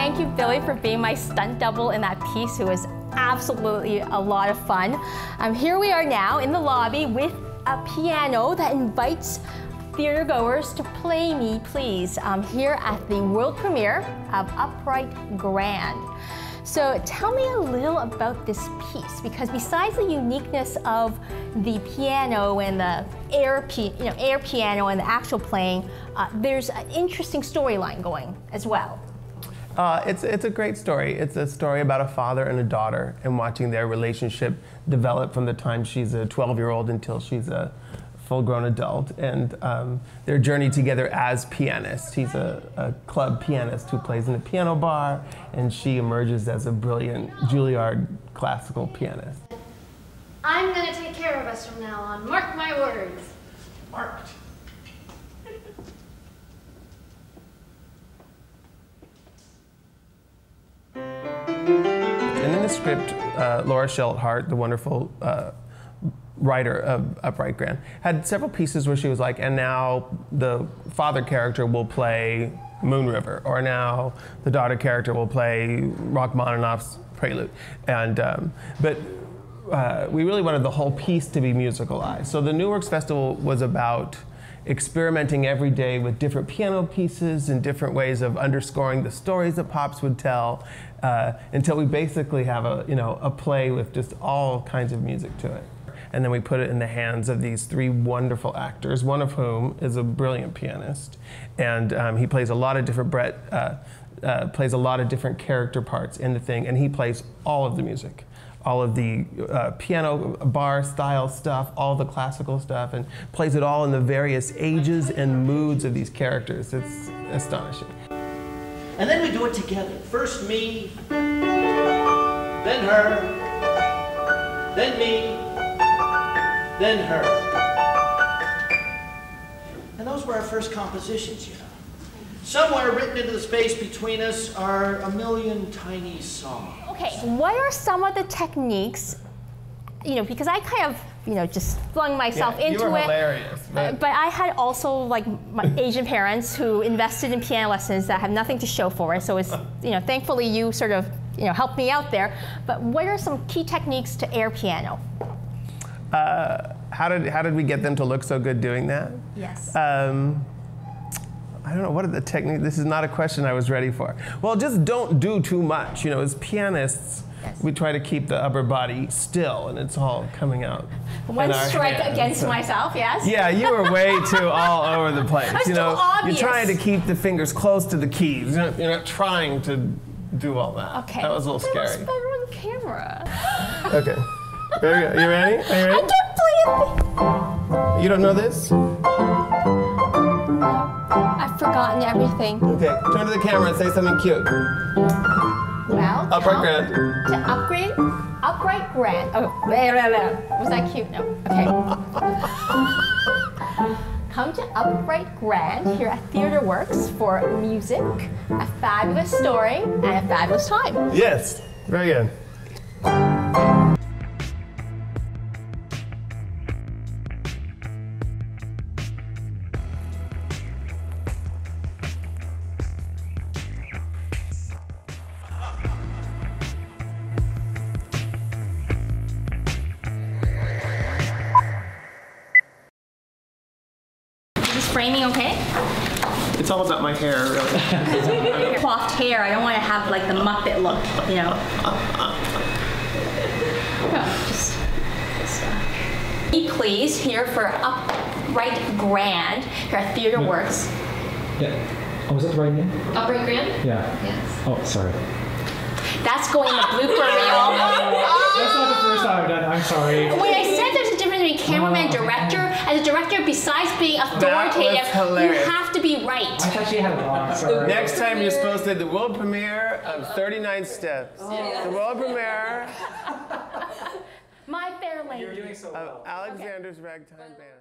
thank you, Billy, for being my stunt double in that piece. It was absolutely a lot of fun. Um, here we are now in the lobby with a piano that invites theater goers to play me, please, um, here at the world premiere of Upright Grand. So tell me a little about this piece, because besides the uniqueness of the piano and the air, you know, air piano and the actual playing, uh, there's an interesting storyline going as well. Uh, it's, it's a great story. It's a story about a father and a daughter and watching their relationship develop from the time she's a 12 year old until she's a full grown adult and um, their journey together as pianists. He's a, a, club pianist who plays in a piano bar, and she emerges as a brilliant Juilliard classical pianist. I'm going to take care of us from now on. Mark my words. The script, uh, Laura Schellhardt, the wonderful uh, writer of Upright Grand, had several pieces where she was like, and now the father character will play Moon River, or now the daughter character will play Rachmaninoff's Prelude. And, um, but uh, we really wanted the whole piece to be musicalized. So the New Works Festival was about experimenting every day with different piano pieces and different ways of underscoring the stories that Pops would tell uh, until we basically have a, you know, a play with just all kinds of music to it. And then we put it in the hands of these three wonderful actors, one of whom is a brilliant pianist, and um, he plays a lot of different Brett uh, uh, plays a lot of different character parts in the thing, and he plays all of the music. All of the uh, piano bar style stuff, all the classical stuff, and plays it all in the various ages and moods of these characters. It's astonishing. And then we do it together. First me, then her, then me, then her. And those were our first compositions, you know. Somewhere written into the space between us are a million tiny songs. Okay, what are some of the techniques, you know, because I kind of, you know, just flung myself yeah, into you were it. hilarious. But, uh, but I had also like my Asian parents who invested in piano lessons that have nothing to show for it. So it's, you know, thankfully you sort of, you know, helped me out there. But what are some key techniques to air piano? Uh, how did how did we get them to look so good doing that? Yes. Um, I don't know what are the technique. This is not a question I was ready for. Well, just don't do too much. You know, as pianists, yes. we try to keep the upper body still, and it's all coming out. One strike hands. against so, myself. Yes. Yeah, you were way too all over the place. That's you know, obvious. you're trying to keep the fingers close to the keys. You're not, you're not trying to do all that. Okay. That was a little that scary. Was better on camera. okay. Very good. You ready? Are you ready? I can't play it. You don't know this? Everything. Okay, turn to the camera and say something cute. Well, upright grand. To upgrade, upright grand. Oh, blah, blah, blah. was that cute? No. Okay. Come to Upright Grand here at TheatreWorks for music, a fabulous story, and a fabulous time. Yes, very good. Framing okay? It's all about my hair, really. Coiffed hair. I don't want to have like the Muppet look, you know. no, just, just uh. please here for Upright Grand here at TheatreWorks. Yeah. Oh, was that the right name? Upright Grand? Yeah. Yes. Oh, sorry. That's going in the blooper reel. That's not the first time I've done. I'm sorry. When cameraman oh, and director, as a director, besides being authoritative, you have to be right. I thought she had it wrong. Sorry. Next time you're supposed to the world premiere of 39 Steps. Oh. The world premiere. My Fair Lady. You're doing so well. Of Alexander's okay. Ragtime Band.